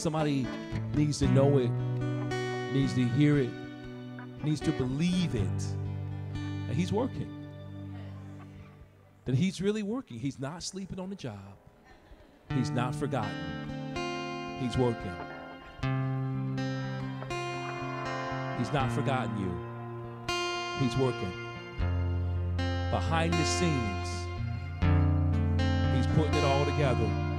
Somebody needs to know it, needs to hear it, needs to believe it. That He's working. That He's really working. He's not sleeping on the job, He's not forgotten. He's working. He's not forgotten you. He's working. Behind the scenes, He's putting it all together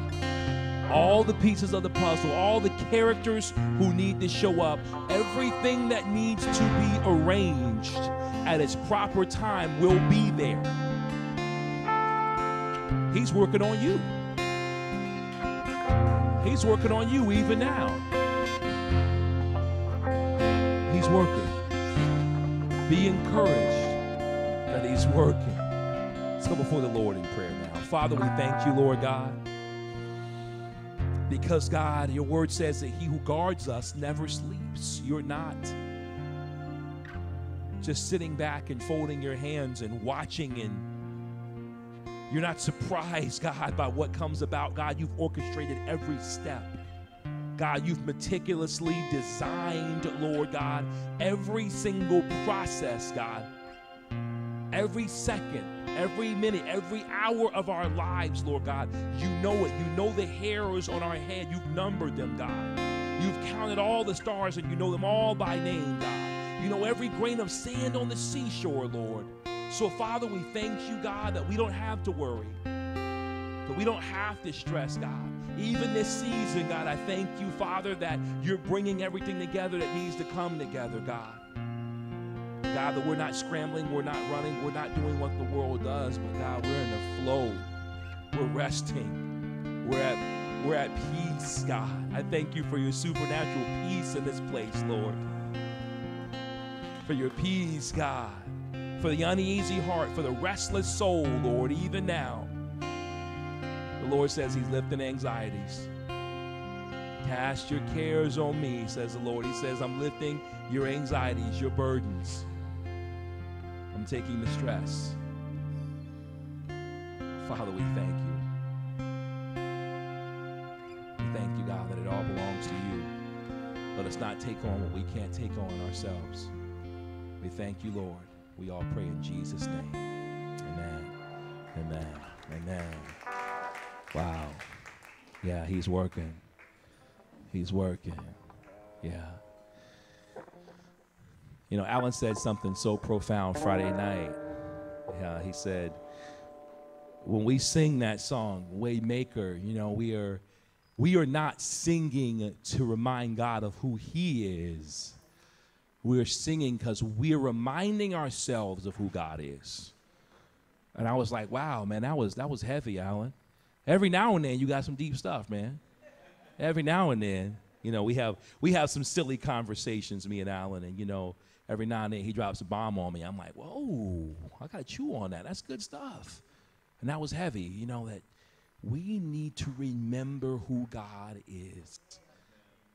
all the pieces of the puzzle, all the characters who need to show up, everything that needs to be arranged at its proper time will be there. He's working on you. He's working on you even now. He's working. Be encouraged that He's working. Let's go before the Lord in prayer now. Father, we thank you, Lord God. Because, God, your word says that he who guards us never sleeps. You're not just sitting back and folding your hands and watching, and you're not surprised, God, by what comes about. God, you've orchestrated every step. God, you've meticulously designed, Lord God, every single process, God. Every second, every minute, every hour of our lives, Lord God. You know it. You know the hairs on our head. You've numbered them, God. You've counted all the stars and you know them all by name, God. You know every grain of sand on the seashore, Lord. So, Father, we thank you, God, that we don't have to worry, that we don't have to stress, God. Even this season, God, I thank you, Father, that you're bringing everything together that needs to come together, God. God, that we're not scrambling, we're not running, we're not doing what the world does, but God, we're in the flow. We're resting. We're at we're at peace, God. I thank you for your supernatural peace in this place, Lord. For your peace, God. For the uneasy heart, for the restless soul, Lord, even now. The Lord says He's lifting anxieties. Cast your cares on me, says the Lord. He says, I'm lifting your anxieties, your burdens. I'm taking the stress. Father, we thank you. We thank you, God, that it all belongs to you. Let us not take on what we can't take on ourselves. We thank you, Lord. We all pray in Jesus' name. Amen. Amen. Amen. Wow. Yeah, he's working. He's working. Yeah. You know, Alan said something so profound Friday night. Uh, he said, when we sing that song, Waymaker, you know, we are we are not singing to remind God of who He is. We're singing because we're reminding ourselves of who God is. And I was like, wow, man, that was that was heavy, Alan. Every now and then you got some deep stuff, man. Every now and then, you know, we have we have some silly conversations, me and Alan, and you know, every now and then he drops a bomb on me. I'm like, whoa, I got to chew on that. That's good stuff. And that was heavy, you know, that we need to remember who God is.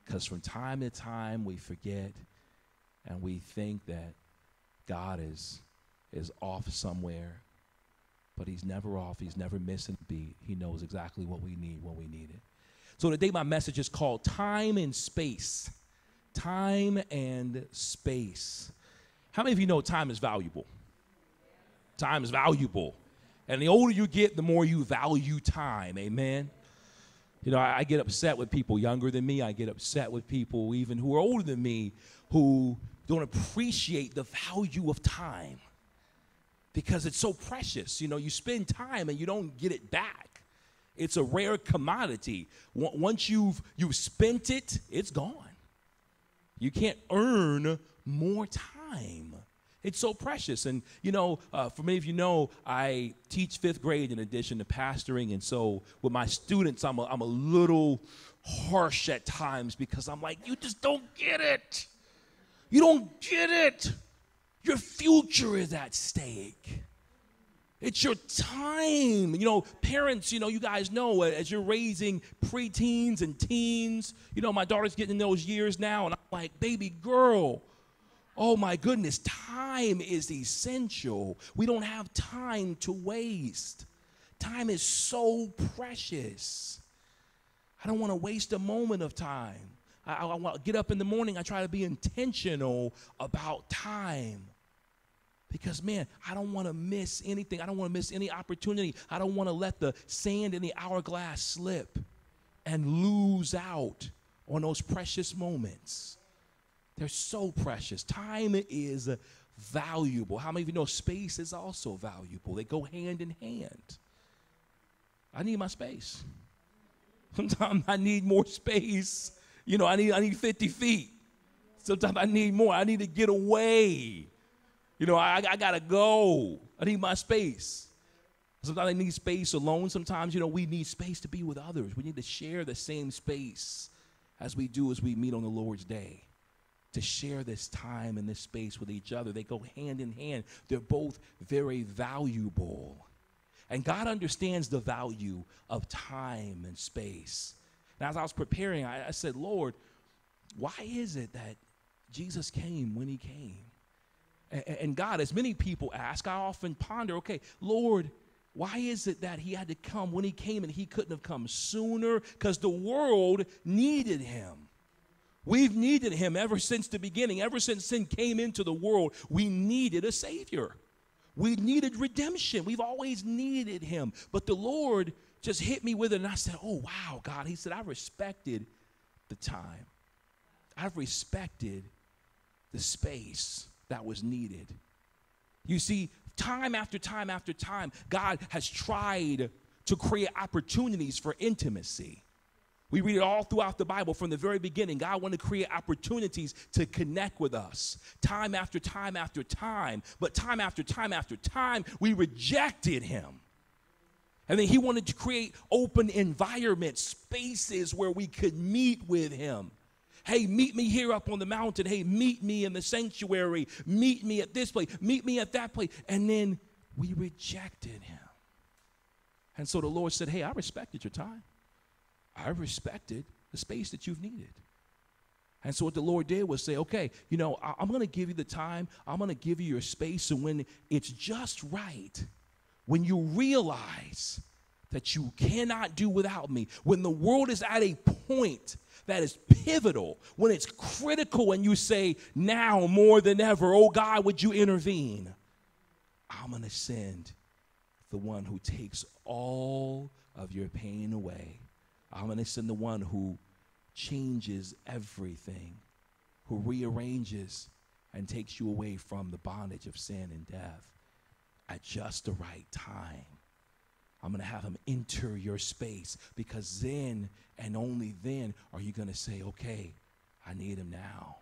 Because from time to time we forget and we think that God is, is off somewhere. But he's never off. He's never missing a beat. He knows exactly what we need when we need it. So today my message is called Time and Space time and space. How many of you know time is valuable? Time is valuable. And the older you get, the more you value time. Amen. You know, I, I, get upset with people younger than me. I get upset with people even who are older than me who don't appreciate the value of time because it's so precious. You know, you spend time and you don't get it back. It's a rare commodity. Once you've you've spent it, it's gone. You can't earn more time. It's so precious. And, you know, uh, for many of you know, I teach fifth grade in addition to pastoring. And so with my students, I'm a, I'm a little harsh at times because I'm like, you just don't get it. You don't get it. Your future is at stake. It's your time. You know, parents, you know, you guys know uh, as you're raising preteens and teens, you know, my daughter's getting in those years now, and I'm like, baby girl, oh my goodness, time is essential. We don't have time to waste. Time is so precious. I don't want to waste a moment of time. I, I, I want get up in the morning. I try to be intentional about time. Because, man, I don't want to miss anything. I don't want to miss any opportunity. I don't want to let the sand in the hourglass slip and lose out on those precious moments. They're so precious. Time is valuable. How many of you know space is also valuable? They go hand in hand. I need my space. Sometimes I need more space. You know, I need I need 50 feet. Sometimes I need more. I need to get away. You know, I, I gotta go. I need my space. Sometimes I need space alone. Sometimes, you know, we need space to be with others. We need to share the same space as we do as we meet on the Lord's day. To share this time and this space with each other. They go hand in hand. They're both very valuable. And God understands the value of time and space. And as I was preparing, I, I said, Lord, why is it that Jesus came when he came? And, God, as many people ask, I often ponder, okay, Lord, why is it that he had to come when he came and he couldn't have come sooner? Because the world needed him. We've needed him ever since the beginning. Ever since sin came into the world, we needed a Savior. We needed redemption. We've always needed him. But the Lord just hit me with it, and I said, Oh, wow, God. He said, I respected the time, I've respected the space that was needed. You see, time after time after time, God has tried to create opportunities for intimacy. We read it all throughout the Bible from the very beginning. God wanted to create opportunities to connect with us time after time after time. But time after time after time, we rejected Him. And then He wanted to create open environments, spaces where we could meet with Him. Hey, meet me here up on the mountain. Hey, meet me in the sanctuary. Meet me at this place. Meet me at that place. And then we rejected Him. And so the Lord said, Hey, I respected your time. I respected the space that you've needed. And so what the Lord did was say, okay, you know, I- am going to give you the time. I'm going to give you your space. And when it's just right, when you realize that you cannot do without me, when the world is at a point that is pivotal, when it's critical, and you say, now more than ever, oh God, would you intervene? I'm going to send the one who takes all of your pain away I'm going to send the one who changes everything, who rearranges and takes you away from the bondage of sin and death at just the right time. I'm going to have him enter your space because then and only then are you going to say, okay, I need him now.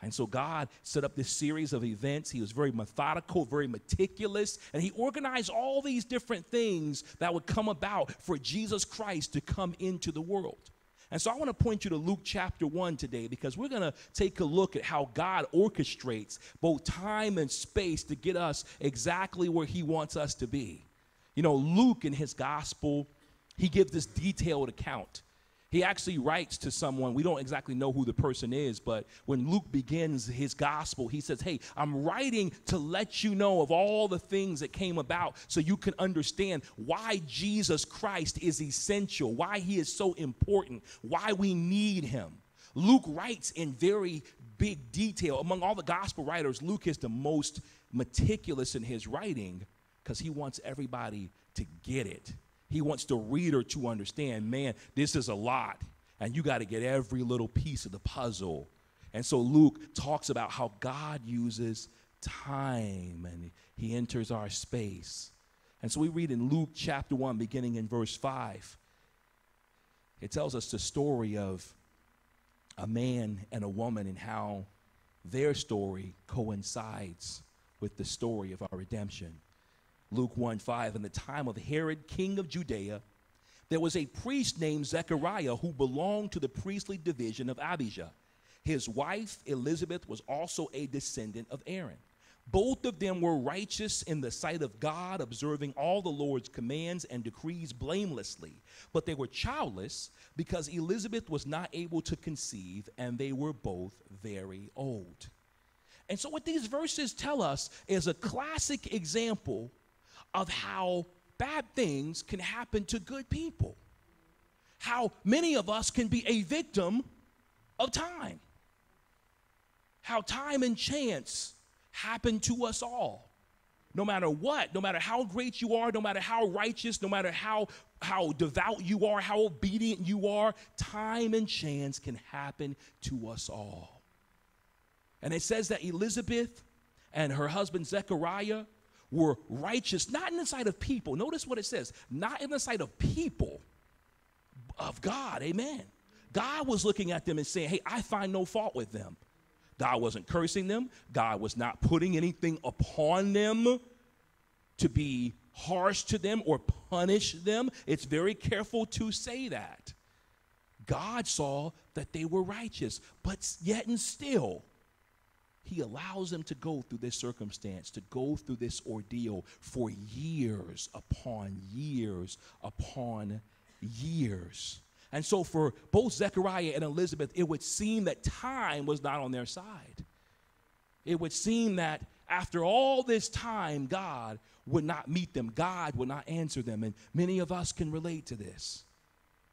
And so God set up this series of events. He was very methodical, very meticulous, and He organized all these different things that would come about for Jesus Christ to come into the world. And so I want to point you to Luke chapter 1 today because we're going to take a look at how God orchestrates both time and space to get us exactly where He wants us to be. You know, Luke in his gospel, he gives this detailed account he actually writes to someone. We don't exactly know who the person is, but when Luke begins his gospel, he says, Hey, I'm writing to let you know of all the things that came about so you can understand why Jesus Christ is essential, why he is so important, why we need him. Luke writes in very big detail. Among all the gospel writers, Luke is the most meticulous in his writing because he wants everybody to get it. He wants the reader to understand, man, this is a lot, and you got to get every little piece of the puzzle. And so Luke talks about how God uses time and he enters our space. And so we read in Luke chapter 1, beginning in verse 5, it tells us the story of a man and a woman and how their story coincides with the story of our redemption. Luke 1 5, in the time of Herod, king of Judea, there was a priest named Zechariah who belonged to the priestly division of Abijah. His wife, Elizabeth, was also a descendant of Aaron. Both of them were righteous in the sight of God, observing all the Lord's commands and decrees blamelessly. But they were childless because Elizabeth was not able to conceive, and they were both very old. And so, what these verses tell us is a classic example of how bad things can happen to good people. how many of us can be a victim of time. How time and chance happen to us all. No matter what, no matter how great you are, no matter how righteous, no matter how, how devout you are, how obedient you are, time and chance can happen to us all. And it says that Elizabeth and her husband Zechariah were righteous, not in the sight of people. Notice what it says not in the sight of people, of God. Amen. God was looking at them and saying, Hey, I find no fault with them. God wasn't cursing them, God was not putting anything upon them to be harsh to them or punish them. It's very careful to say that. God saw that they were righteous, but yet and still, he allows them to go through this circumstance, to go through this ordeal for years upon years upon years. And so, for both Zechariah and Elizabeth, it would seem that time was not on their side. It would seem that after all this time, God would not meet them, God would not answer them. And many of us can relate to this.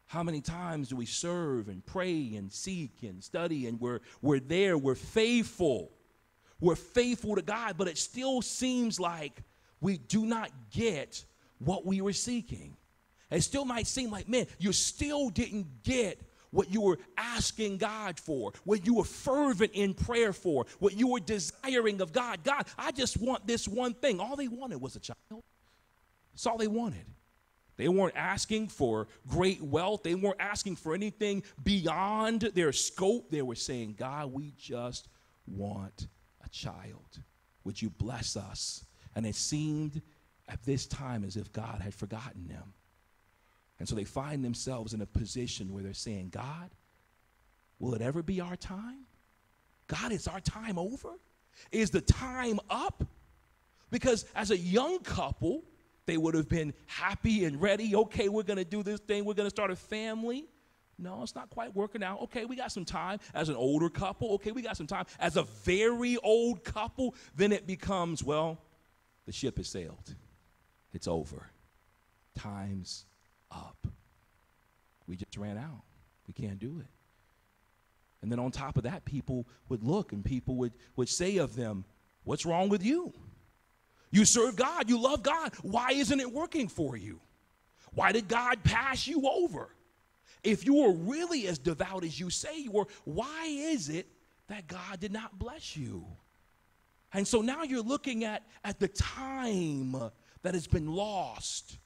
How many times do we serve and pray and seek and study and we're, we're there, we're faithful, we're faithful to God, but it still seems like we do not get what we were seeking. It still might seem like, man, you still didn't get what you were asking God for, what you were fervent in prayer for, what you were desiring of God. God, I just want this one thing. All they wanted was a child. That's all they wanted. They weren't asking for great wealth. They weren't asking for anything beyond their scope. They were saying, God, we just want child. Would you bless us? And it seemed at this time as if God had forgotten them. And so they find themselves in a position where they're saying, God, will it ever be our time? God, is our time over? Is the time up? Because as a young couple, they would have been happy and ready. Okay, we're going to do this thing. We're going to start a family. No, it's not quite working out. Okay, we got some time. As an older couple, okay, we got some time. As a very old couple, then it becomes, well, the ship has sailed. It's over. Time's up. We just ran out. We can't do it. And then on top of that, people would look and people would, would say of them, What's wrong with you? You serve God, you love God. Why isn't it working for you? Why did God pass you over? If you were really as devout as you say you were, why is it that God did not bless you? And so now you're looking at, at the time that has been lost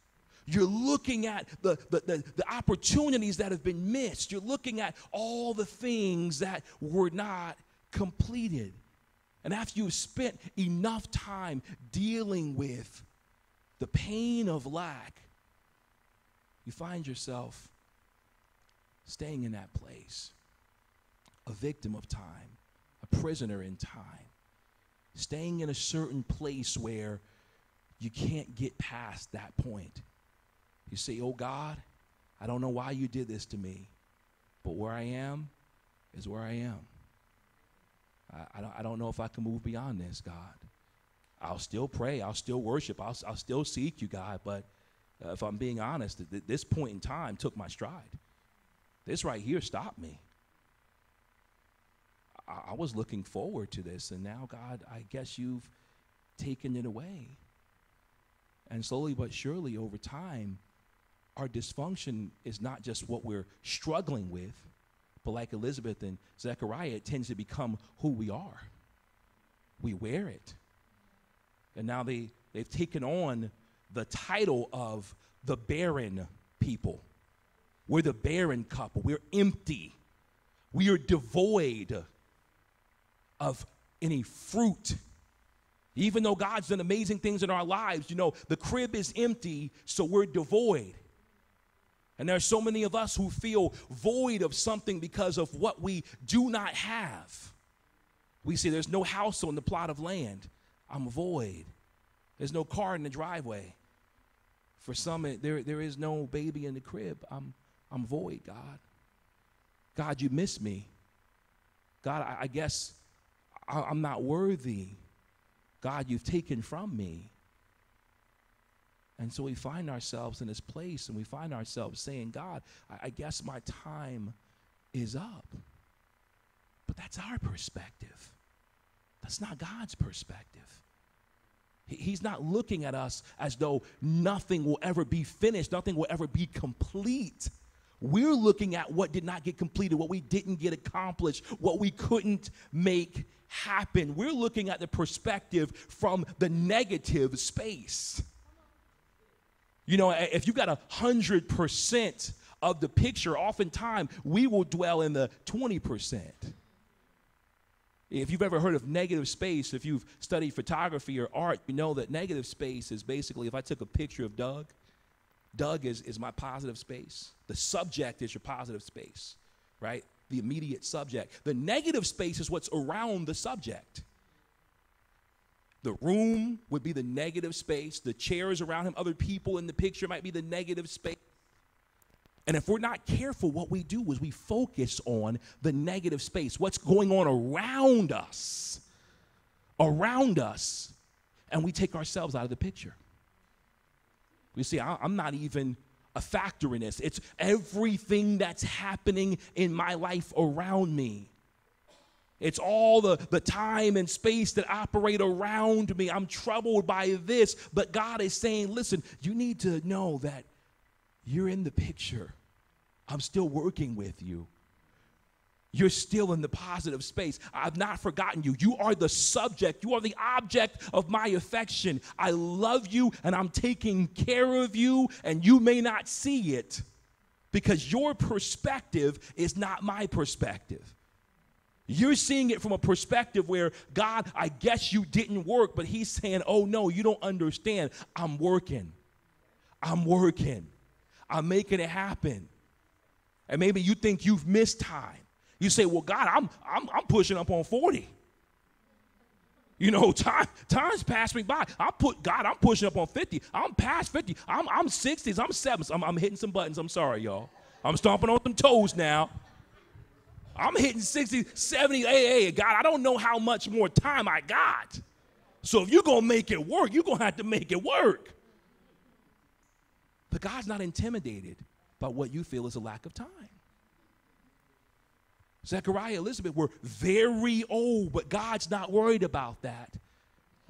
you're looking at the, the, the, the, opportunities that have been missed. You're looking at all the things that were not completed. And after you've spent enough time dealing with the pain of lack, you find yourself staying in that place, a victim of time, a prisoner in time, staying in a certain place where you can't get past that point. You say, Oh God, I don't know why you did this to me, but where I am is where I am. I, I, don't, know if I can move beyond this, God. I'll still pray, I'll still worship, I'll, I'll still seek you, God, but uh, if I'm being honest, th- this point in time took my stride. This right here stopped me. I, I was looking forward to this, and now, God, I guess you've taken it away. And slowly but surely, over time, our dysfunction is not just what we're struggling with, but like Elizabeth and Zechariah, it tends to become who we are. We wear it. And now they, they've taken on the title of the barren people. We're the barren couple. We're empty. We are devoid of any fruit. Even though God's done amazing things in our lives, you know, the crib is empty, so we're devoid. And there are so many of us who feel void of something because of what we do not have. We say, There's no house on the plot of land. I'm void. There's no car in the driveway. For some, there, there is no baby in the crib. I'm, I'm void, God. God, you miss me. God, I, I guess I, I'm not worthy. God, you've taken from me. And so we find ourselves in this place and we find ourselves saying, God, I, I guess my time is up. But that's our perspective. That's not God's perspective. He's not looking at us as though nothing will ever be finished, nothing will ever be complete. We're looking at what did not get completed, what we didn't get accomplished, what we couldn't make happen. We're looking at the perspective from the negative space. You know, if you've got a hundred percent of the picture, oftentimes we will dwell in the 20%. If you've ever heard of negative space, if you've studied photography or art, you know that negative space is basically if I took a picture of Doug, Doug is, is my positive space. The subject is your positive space, right? The immediate subject. The negative space is what's around the subject. The room would be the negative space. The chairs around him, other people in the picture might be the negative space. And if we're not careful, what we do is we focus on the negative space, what's going on around us, around us, and we take ourselves out of the picture. You see, I, am not even a factor in this. It's everything that's happening in my life around me. It's all the, the time and space that operate around me. I'm troubled by this, but God is saying, listen, you need to know that you're in the picture. I'm still working with you. You're still in the positive space. I've not forgotten you. You are the subject. You are the object of my affection. I love you and I'm taking care of you, and you may not see it because your perspective is not my perspective. You're seeing it from a perspective where, God, I guess you didn't work, but He's saying, Oh, no, you don't understand. I'm working. I'm working. I'm making it happen. And maybe you think you've missed time. You say, Well, God, I'm, I'm, I'm pushing up on 40. You know, time time's passed me by. I put God, I'm pushing up on 50. I'm past 50. I'm, I'm 60s. I'm 70s. I'm, I'm hitting some buttons. I'm sorry, y'all. I'm stomping on some toes now. I'm hitting 60, 70. Hey, God, I don't know how much more time I got. So if you're going to make it work, you're going to have to make it work. But God's not intimidated by what you feel is a lack of time. Zechariah Elizabeth were very old, but God's not worried about that.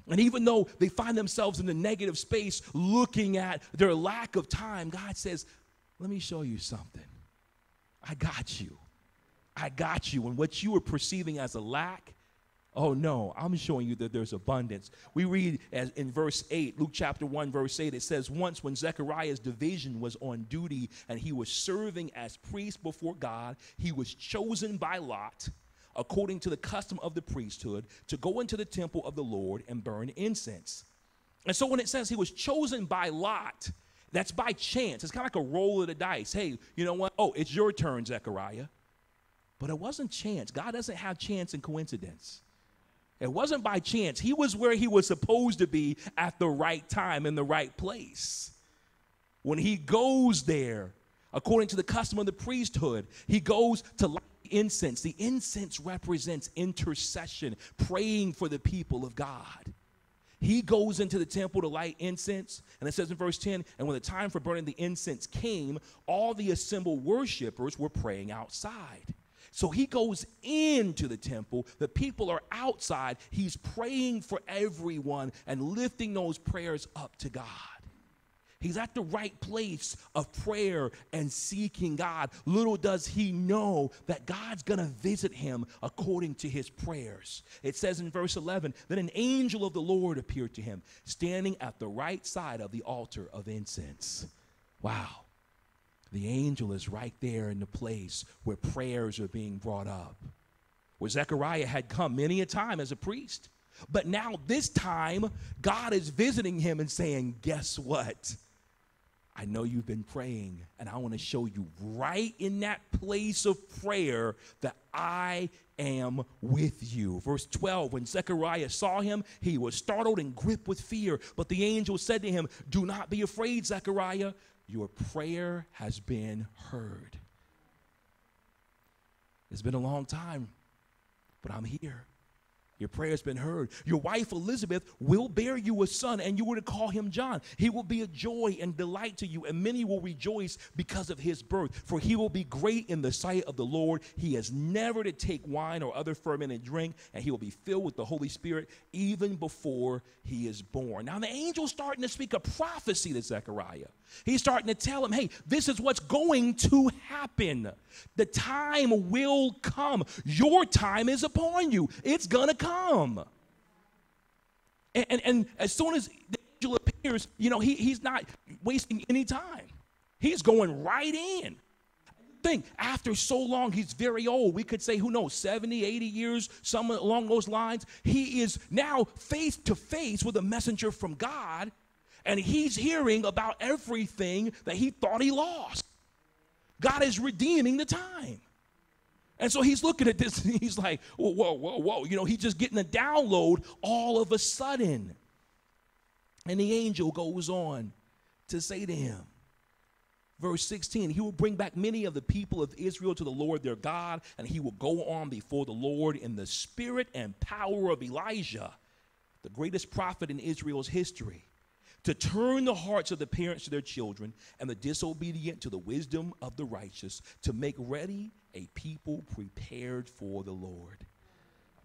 And even though they find themselves in the negative space looking at their lack of time, God says, Let me show you something. I got you. I got you. And what you were perceiving as a lack, Oh no, I'm showing you that there's abundance. We read as in verse 8, Luke chapter 1, verse 8, it says, Once when Zechariah's division was on duty and he was serving as priest before God, he was chosen by Lot, according to the custom of the priesthood, to go into the temple of the Lord and burn incense. And so when it says he was chosen by Lot, that's by chance. It's kind of like a roll of the dice. Hey, you know what? Oh, it's your turn, Zechariah. But it wasn't chance. God doesn't have chance and coincidence. It wasn't by chance. He was where he was supposed to be at the right time in the right place. When he goes there, according to the custom of the priesthood, he goes to light incense. The incense represents intercession, praying for the people of God. He goes into the temple to light incense, and it says in verse 10 and when the time for burning the incense came, all the assembled worshipers were praying outside. So he goes into the temple. The people are outside. He's praying for everyone and lifting those prayers up to God. He's at the right place of prayer and seeking God. Little does he know that God's going to visit him according to his prayers. It says in verse 11 that an angel of the Lord appeared to him, standing at the right side of the altar of incense. Wow. The angel is right there in the place where prayers are being brought up. Where Zechariah had come many a time as a priest. But now, this time, God is visiting him and saying, Guess what? I know you've been praying, and I want to show you right in that place of prayer that I am with you. Verse 12 When Zechariah saw him, he was startled and gripped with fear. But the angel said to him, Do not be afraid, Zechariah. Your prayer has been heard. It's been a long time, but I'm here. Your prayer has been heard. Your wife Elizabeth will bear you a son, and you were to call him John. He will be a joy and delight to you, and many will rejoice because of his birth. For he will be great in the sight of the Lord. He is never to take wine or other fermented drink, and he will be filled with the Holy Spirit even before he is born. Now, the angel's starting to speak a prophecy to Zechariah. He's starting to tell him, hey, this is what's going to happen. The time will come. Your time is upon you. It's going to come. And, and, and, as soon as the angel appears, you know, he, he's not wasting any time. He's going right in. Think, after so long, he's very old. We could say, who knows, 70, 80 years, somewhere along those lines. He is now face to face with a messenger from God and he's hearing about everything that he thought he lost. God is redeeming the time. And so he's looking at this and he's like, whoa, whoa, whoa, whoa. You know, he's just getting a download all of a sudden. And the angel goes on to say to him, verse 16, he will bring back many of the people of Israel to the Lord their God, and he will go on before the Lord in the spirit and power of Elijah, the greatest prophet in Israel's history to turn the hearts of the parents to their children and the disobedient to the wisdom of the righteous, to make ready a people prepared for the Lord.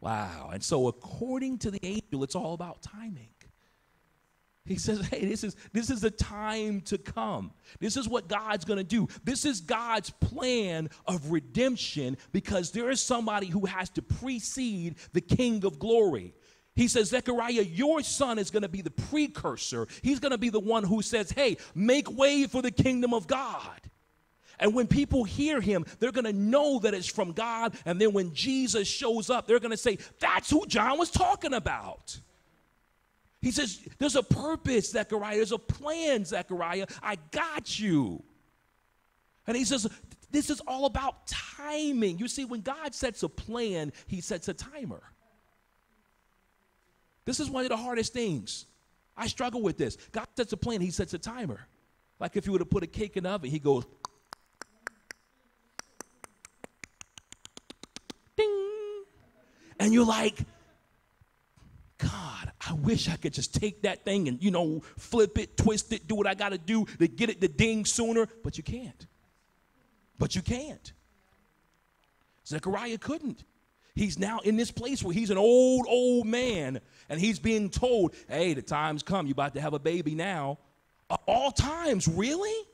Wow. And so, according to the angel, it's all about timing. He says, hey, this is this is the time to come. This is what God's going to do. This is God's plan of redemption because there is somebody who has to precede the king of glory. He says, Zechariah, your son is going to be the precursor. He's going to be the one who says, hey, make way for the kingdom of God. And when people hear him, they're going to know that it's from God. And then when Jesus shows up, they're going to say, that's who John was talking about. He says, There's a purpose, Zechariah. There's a plan, Zechariah. I got you. And he says, This is all about timing. You see, when God sets a plan, he sets a timer. This is one of the hardest things. I struggle with this. God sets a plan, He sets a timer. Like if you were to put a cake in the oven, He goes, ding. And you're like, God, I wish I could just take that thing and, you know, flip it, twist it, do what I got to do to get it to ding sooner. But you can't. But you can't. Zechariah couldn't. He's now in this place where he's an old, old man, and he's being told, hey, the time's come. You're about to have a baby now. All times, really?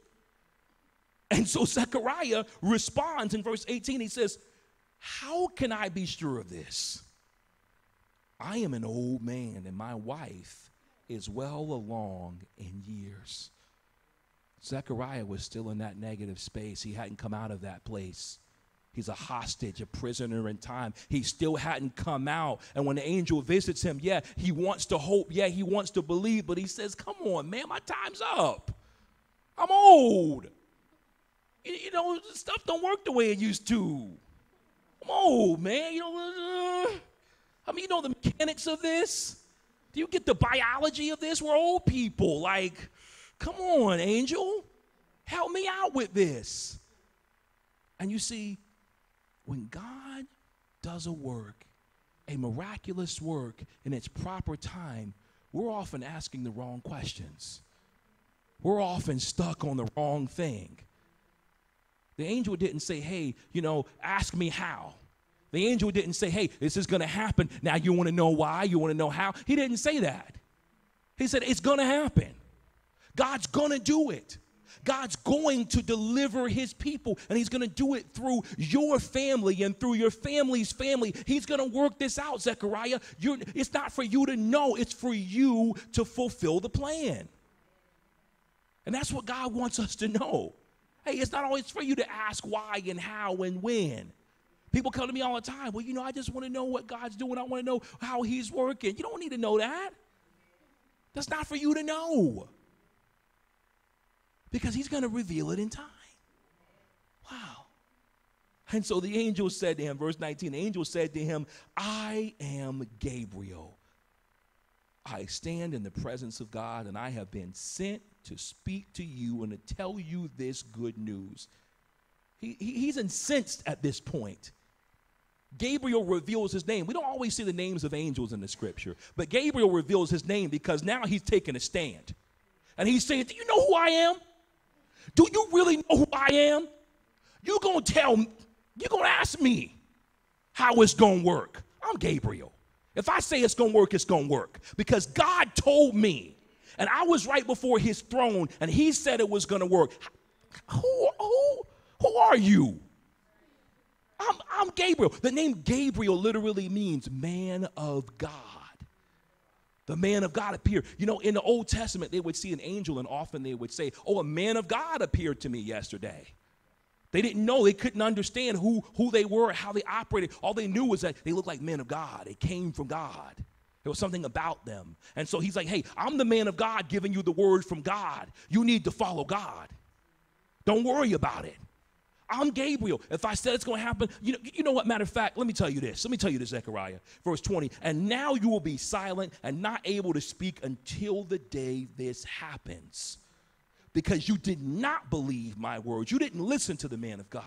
And so Zechariah responds in verse 18. He says, How can I be sure of this? I am an old man, and my wife is well along in years. Zechariah was still in that negative space. He hadn't come out of that place. He's a hostage, a prisoner in time. He still hadn't come out. And when the angel visits him, yeah, he wants to hope. Yeah, he wants to believe. But he says, Come on, man, my time's up. I'm old. You, know, stuff don't work the way it used to. I'm old, man. You know, uh, I mean, you know the mechanics of this? Do you get the biology of this? We're old people. Like, come on, angel. Help me out with this. And you see, when God does a work, a miraculous work in its proper time, we're often asking the wrong questions. We're often stuck on the wrong thing. The angel didn't say, hey, you know, ask me how. The angel didn't say, hey, this is going to happen. Now you want to know why? You want to know how? He didn't say that. He said, it's going to happen. God's going to do it. God's going to deliver his people, and he's going to do it through your family and through your family's family. He's going to work this out, Zechariah. You're, it's not for you to know, it's for you to fulfill the plan. And that's what God wants us to know. Hey, it's not always for you to ask why and how and when. People come to me all the time. Well, you know, I just want to know what God's doing. I want to know how He's working. You don't need to know that. That's not for you to know because he's going to reveal it in time. Wow. And so the angel said to him, verse 19, the angel said to him, I am Gabriel. I stand in the presence of God, and I have been sent to speak to you and to tell you this good news. He, he, he's incensed at this point. Gabriel reveals his name. We don't always see the names of angels in the scripture, but Gabriel reveals his name because now he's taking a stand. And he's saying, Do you know who I am? Do you really know who I am? You're going to tell me, you're going to ask me how it's going to work. I'm Gabriel. If I say it's going to work, it's going to work because God told me. And I was right before his throne and he said it was going to work. Who, who, who are you? I'm, I'm Gabriel. The name Gabriel literally means man of God. The man of God appeared. You know, in the Old Testament, they would see an angel, and often they would say, Oh, a man of God appeared to me yesterday. They didn't know, they couldn't understand who, who they were, how they operated. All they knew was that they looked like men of God. They came from God. There was something about them. And so he's like, Hey, I'm the man of God giving you the word from God. You need to follow God. Don't worry about it. I'm Gabriel. If I said it's going to happen, you know, you know what? Matter of fact, let me tell you this. Let me tell you this, Zechariah, verse 20. And now you will be silent and not able to speak until the day this happens. Because you did not believe my words. You didn't listen to the man of God,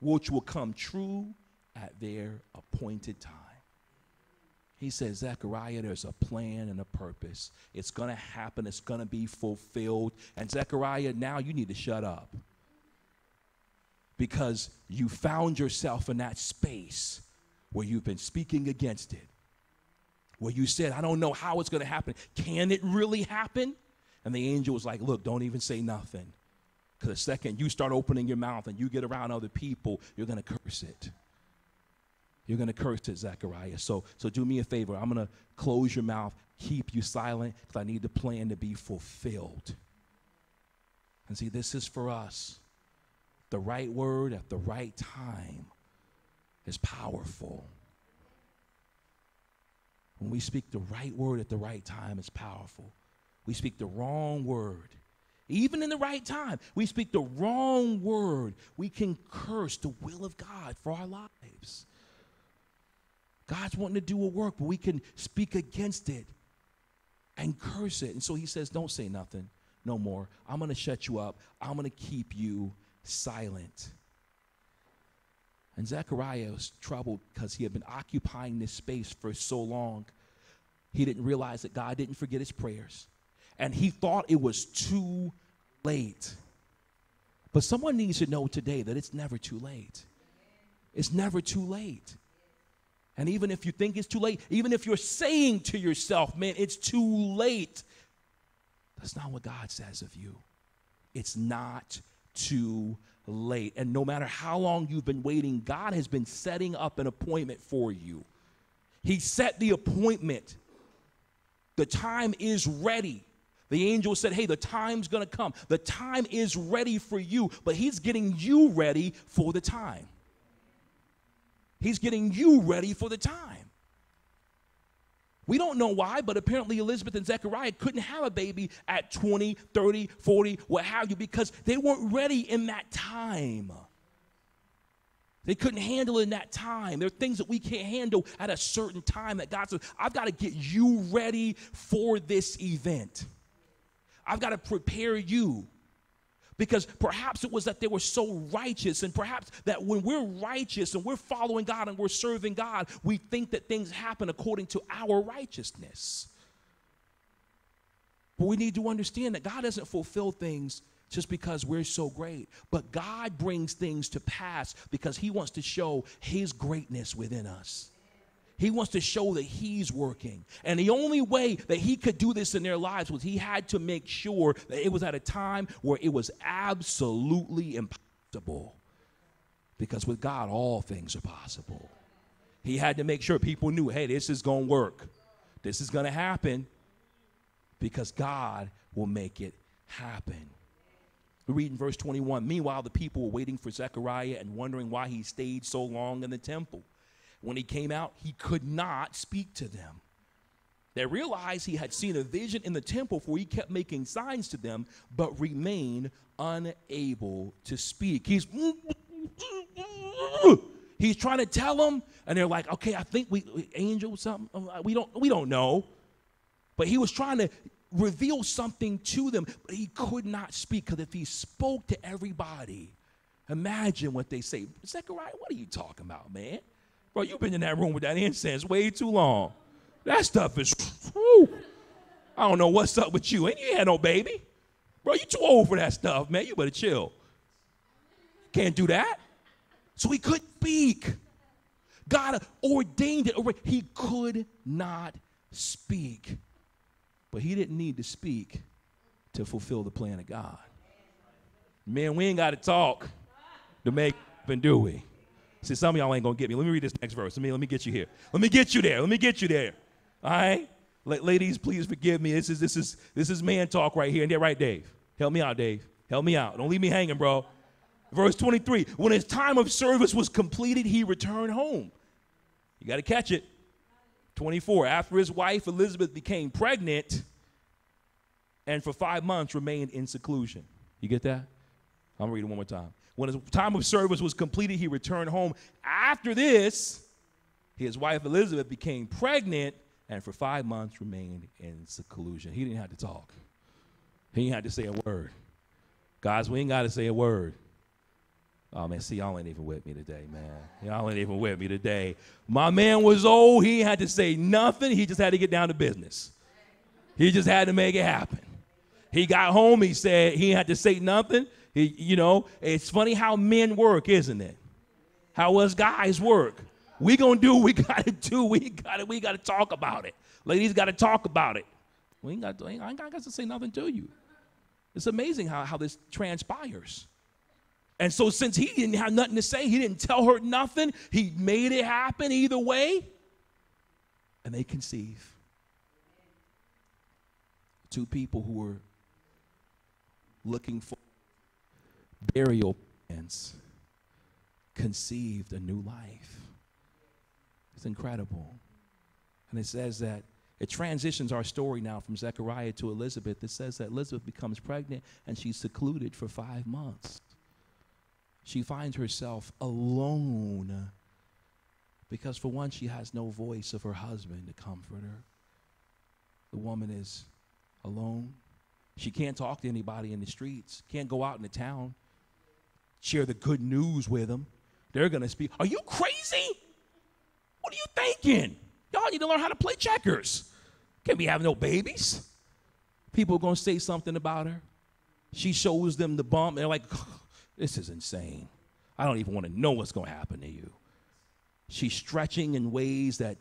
which will come true at their appointed time. He says, Zechariah, there's a plan and a purpose. It's going to happen, it's going to be fulfilled. And Zechariah, now you need to shut up because you found yourself in that space where you've been speaking against it, where you said, I don't know how it's going to happen. Can it really happen? And the angel was like, Look, don't even say nothing. Because the second you start opening your mouth and you get around other people, you're going to curse it. You're going to curse it, Zechariah. So, so do me a favor. I'm going to close your mouth, keep you silent, because I need the plan to be fulfilled. And see, this is for us the right word at the right time is powerful. When we speak the right word at the right time, it's powerful. We speak the wrong word. Even in the right time, we speak the wrong word. We can curse the will of God for our lives. God's wanting to do a work, but we can speak against it and curse it. And so he says, Don't say nothing no more. I'm going to shut you up. I'm going to keep you silent. And Zechariah was troubled because he had been occupying this space for so long. He didn't realize that God didn't forget his prayers. And he thought it was too late. But someone needs to know today that it's never too late. It's never too late. And even if you think it's too late, even if you're saying to yourself, man, it's too late, that's not what God says of you. It's not too late. And no matter how long you've been waiting, God has been setting up an appointment for you. He set the appointment. The time is ready. The angel said, Hey, the time's gonna come. The time is ready for you, but he's getting you ready for the time. He's getting you ready for the time. We don't know why, but apparently Elizabeth and Zechariah couldn't have a baby at 20, 30, 40, what have you, because they weren't ready in that time. They couldn't handle in that time. There are things that we can't handle at a certain time that God says, I've got to get you ready for this event. I've got to prepare you. Because perhaps it was that they were so righteous, and perhaps that when we're righteous and we're following God and we're serving God, we think that things happen according to our righteousness. But we need to understand that God doesn't fulfill things just because we're so great, but God brings things to pass because He wants to show His greatness within us. He wants to show that he's working. And the only way that he could do this in their lives was he had to make sure that it was at a time where it was absolutely impossible. Because with God, all things are possible. He had to make sure people knew hey, this is going to work, this is going to happen, because God will make it happen. We read in verse 21 Meanwhile, the people were waiting for Zechariah and wondering why he stayed so long in the temple. When he came out, he could not speak to them. They realized he had seen a vision in the temple, for he kept making signs to them, but remained unable to speak. He's he's trying to tell them, and they're like, "Okay, I think we angel something. We don't we don't know." But he was trying to reveal something to them, but he could not speak because if he spoke to everybody, imagine what they say. Zechariah, what are you talking about, man? Bro, you've been in that room with that incense way too long. That stuff is, whew. I don't know what's up with you. Ain't you had no baby? Bro, you too old for that stuff, man. You better chill. Can't do that. So he couldn't speak. God ordained it. He could not speak. But he didn't need to speak to fulfill the plan of God. Man, we ain't got to talk to make happen, do we? See, some of y'all ain't gonna get me. Let me read this next verse. Let me let me get you here. Let me get you there. Let me get you there. All right? ladies, please forgive me. This is this is this is man talk right here and there, right, Dave? Help me out, Dave. Help me out. Don't leave me hanging, bro. Verse 23. When his time of service was completed, he returned home. You got to catch it. 24. After his wife Elizabeth became pregnant and for five months remained in seclusion. You get that? I'm reading one more time. When his time of service was completed, he returned home. After this, his wife Elizabeth became pregnant and for five months remained in seclusion. He didn't have to talk, he didn't have to say a word. Guys, we ain't got to say a word. Oh man, see, y'all ain't even with me today, man. Y'all ain't even with me today. My man was old. He had to say nothing. He just had to get down to business. He just had to make it happen. He got home. He said he had to say nothing. You know, it's funny how men work, isn't it? How us guys work. We gonna do what we gotta do. We gotta we gotta talk about it. Ladies gotta talk about it. We ain't got I ain't got to say nothing to you. It's amazing how, how this transpires. And so, since he didn't have nothing to say, he didn't tell her nothing, he made it happen either way. And they conceive. Two people who were looking for burial plans conceived a new life. It's incredible. And it says that it transitions our story now from Zechariah to Elizabeth. It says that Elizabeth becomes pregnant and she's secluded for five months she finds herself alone because, for one, she has no voice of her husband to comfort her. The woman is alone. She can't talk to anybody in the streets, can't go out in the town, share the good news with them. They're going to speak. Are you crazy? What are you thinking? Y'all need to learn how to play checkers. Can't be having no babies. People are going to say something about her. She shows them the bump. They're like, this is insane. I don't even want to know what's going to happen to you. She's stretching in ways that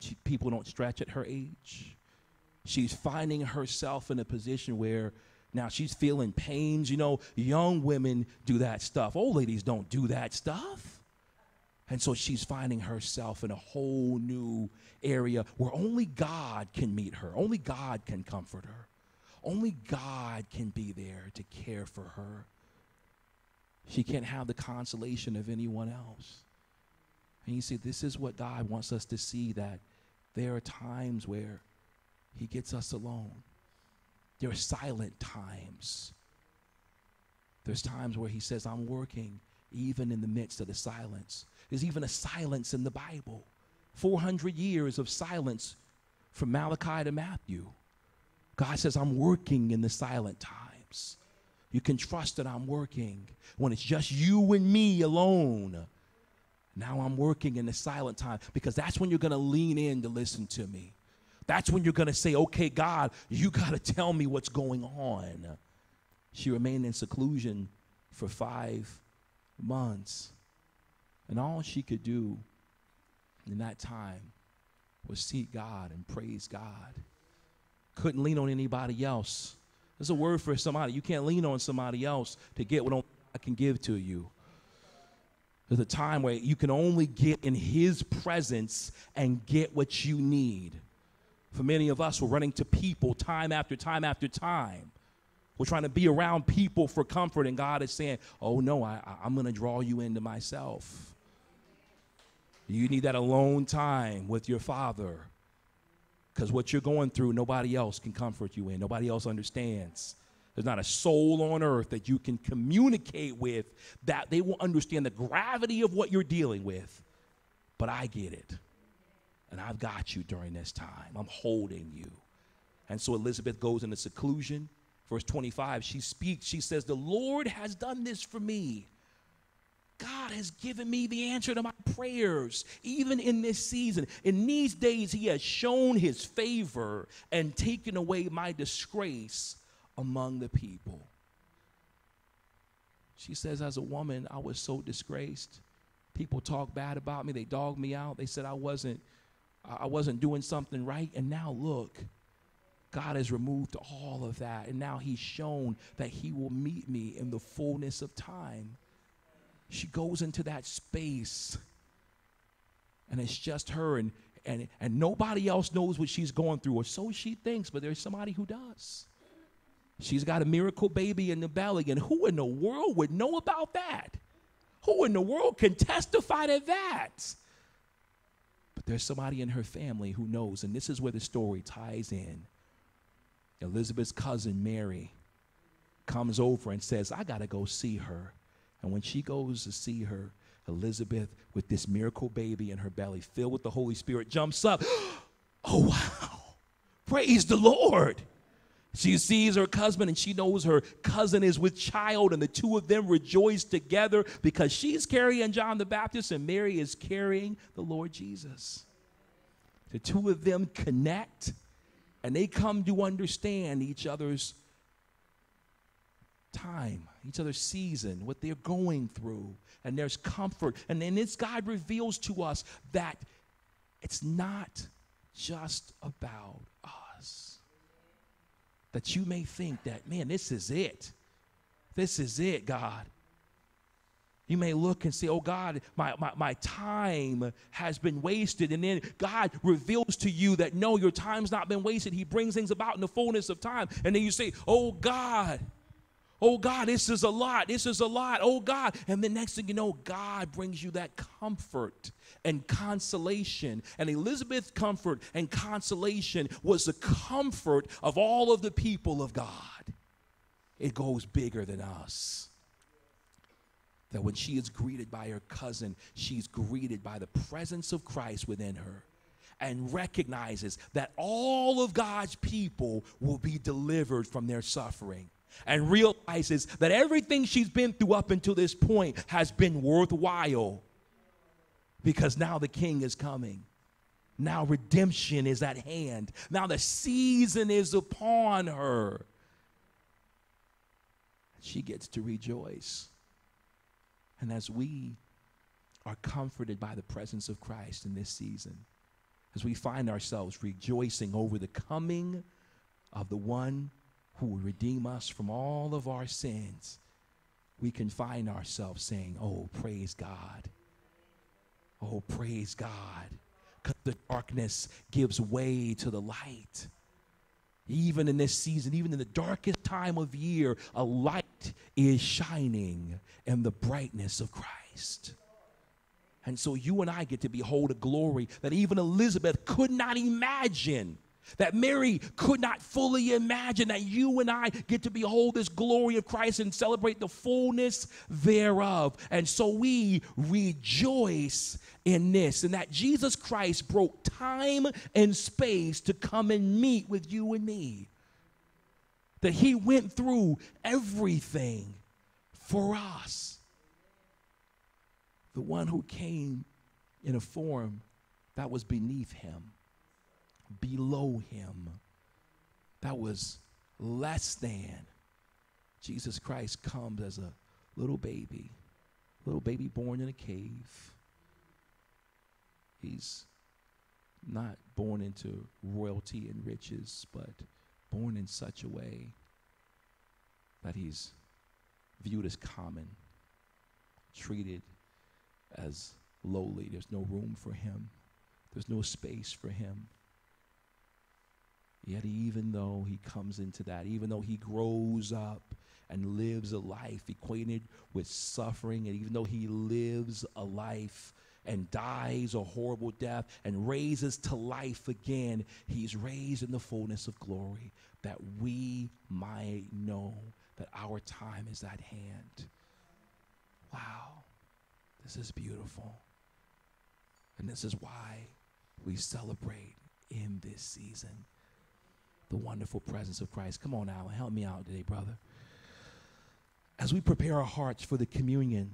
she, people don't stretch at her age. She's finding herself in a position where now she's feeling pains. You know, young women do that stuff. Old ladies don't do that stuff. And so she's finding herself in a whole new area where only God can meet her, only God can comfort her, only God can be there to care for her. She can't have the consolation of anyone else. And you see, this is what God wants us to see that there are times where He gets us alone. There are silent times. There's times where He says, I'm working even in the midst of the silence. There's even a silence in the Bible 400 years of silence from Malachi to Matthew. God says, I'm working in the silent times. You can trust that I'm working when it's just you and me alone. Now I'm working in the silent time because that's when you're going to lean in to listen to me. That's when you're going to say, okay, God, you got to tell me what's going on. She remained in seclusion for five months. And all she could do in that time was seek God and praise God. Couldn't lean on anybody else. There's a word for somebody. You can't lean on somebody else to get what I can give to you. There's a time where you can only get in His presence and get what you need. For many of us, we're running to people time after time after time. We're trying to be around people for comfort, and God is saying, Oh, no, I, I'm going to draw you into myself. You need that alone time with your Father. Because what you're going through, nobody else can comfort you in. Nobody else understands. There's not a soul on earth that you can communicate with that they will understand the gravity of what you're dealing with. But I get it. And I've got you during this time. I'm holding you. And so Elizabeth goes into seclusion. Verse 25, she speaks. She says, The Lord has done this for me. God has given me the answer to my prayers, even in this season. In these days, He has shown His favor and taken away my disgrace among the people. She says, as a woman, I was so disgraced. People talk bad about me. They dogged me out. They said I wasn't, I wasn't doing something right. And now look, God has removed all of that. And now He's shown that He will meet me in the fullness of time. She goes into that space, and it's just her, and, and, and nobody else knows what she's going through, or so she thinks, but there's somebody who does. She's got a miracle baby in the belly, and who in the world would know about that? Who in the world can testify to that? There's somebody in her family who knows, and this is where the story ties in. Elizabeth's cousin, Mary, comes over and says, I got to go see her. And when she goes to see her, Elizabeth, with this miracle baby in her belly, filled with the Holy Spirit, jumps up. oh, wow. Praise the Lord. She sees her cousin and she knows her cousin is with child, and the two of them rejoice together because she's carrying John the Baptist and Mary is carrying the Lord Jesus. The two of them connect and they come to understand each other's time, each other's season, what they're going through, and there's comfort. And then this God reveals to us that it's not just about us. That you may think that, man, this is it. This is it, God. You may look and say, Oh God, my, my, my time has been wasted. And then God reveals to you that no, your time's not been wasted. He brings things about in the fullness of time. And then you say, Oh God, oh God, this is a lot. This is a lot. Oh God. And the next thing you know, God brings you that comfort and consolation. And Elizabeth's comfort and consolation was the comfort of all of the people of God. It goes bigger than us that when she is greeted by her cousin, she's greeted by the presence of Christ within her and recognizes that all of God's people will be delivered from their suffering and realizes that everything she's been through up until this point has been worthwhile because now the king is coming. Now redemption is at hand. Now the season is upon her. She gets to rejoice. And as we are comforted by the presence of Christ in this season, as we find ourselves rejoicing over the coming of the one who will redeem us from all of our sins, we can find ourselves saying, Oh, praise God. Oh, praise God. Because the darkness gives way to the light. Even in this season, even in the darkest time of year, a light is shining in the brightness of Christ. And so you and I get to behold a glory that even Elizabeth could not imagine. That Mary could not fully imagine that you and I get to behold this glory of Christ and celebrate the fullness thereof. And so we rejoice in this, and that Jesus Christ broke time and space to come and meet with you and me. That he went through everything for us. The one who came in a form that was beneath him, below him, that was less than. Jesus Christ comes as a little baby, little baby born in a cave He's not born into royalty and riches, but born in such a way that he's viewed as common, treated as lowly. There's no room for him, there's no space for him. Yet, even though he comes into that, even though he grows up and lives a life equated with suffering, and even though he lives a life and dies a horrible death and raises to life again, he's raised in the fullness of glory that we might know that our time is at hand. Wow, this is beautiful. And this is why we celebrate in this season the wonderful presence of Christ. Come on, Alan, help me out today, brother. As we prepare our hearts for the communion,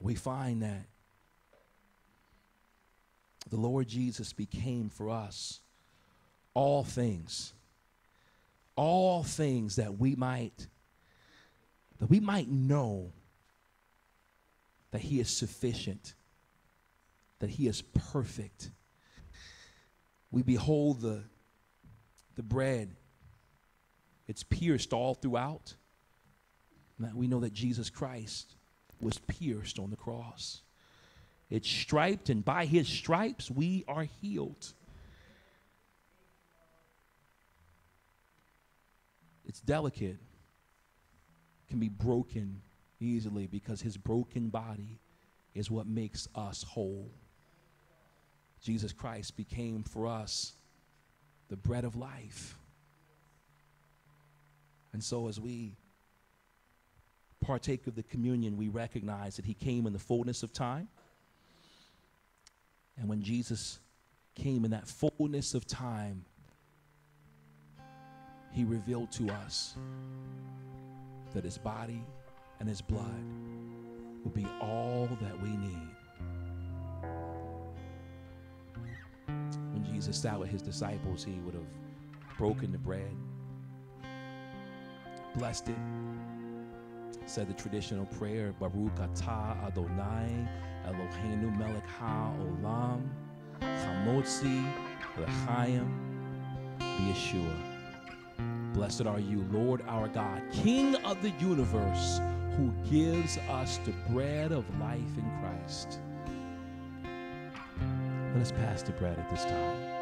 we find that the Lord Jesus became for us all things, all things that we might that we might know that he is sufficient, that he is perfect. We behold the, the bread, it's pierced all throughout. We know that Jesus Christ was pierced on the cross. It's striped, and by his stripes we are healed. It's delicate, can be broken easily because his broken body is what makes us whole. Jesus Christ became for us the bread of life. And so, as we partake of the communion, we recognize that he came in the fullness of time. And when Jesus came in that fullness of time, he revealed to us that his body and his blood will be all that we need. Jesus sat with his disciples, he would have broken the bread, blessed it, said the traditional prayer, Baruch atah Adonai Eloheinu melech haolam chamotzi l'chaim b'Yeshua. Blessed are you, Lord our God, King of the universe, who gives us the bread of life in Christ. Us pass the bread at this time.